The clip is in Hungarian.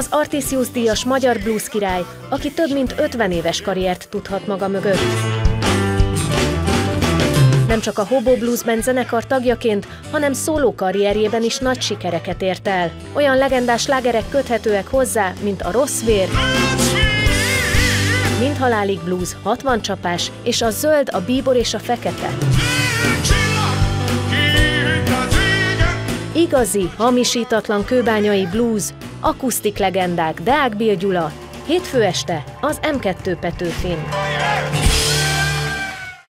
Az Artisius díjas magyar blues király, aki több mint 50 éves karriert tudhat maga mögött. Nem csak a Hobo Blues Band zenekar tagjaként, hanem szóló karrierjében is nagy sikereket ért el. Olyan legendás lágerek köthetőek hozzá, mint a Rossz Vér, Mind halálig blues, 60 csapás, és a zöld, a bíbor és a fekete. Igazi, hamisítatlan kőbányai blues, akusztik legendák Deák Bill Gyula, hétfő este az M2 Petőfin.